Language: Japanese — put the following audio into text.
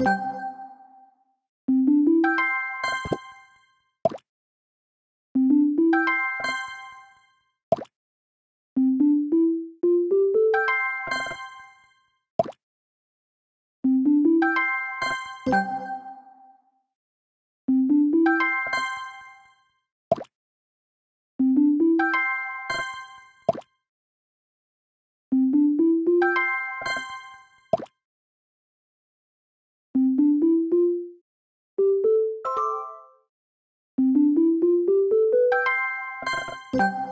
you you